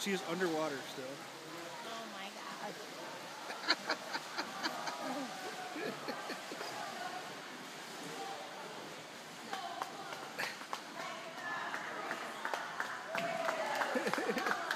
She is underwater still. Oh my god.